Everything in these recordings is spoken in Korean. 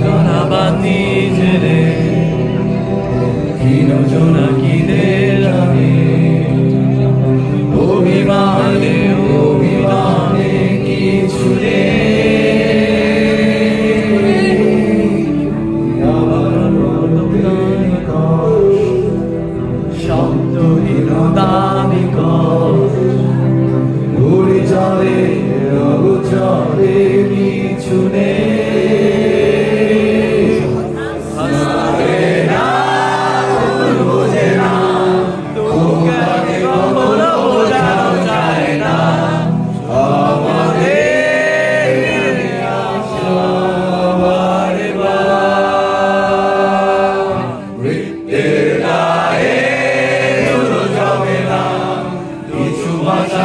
떠나봤니 이제는? 비너져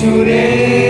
today.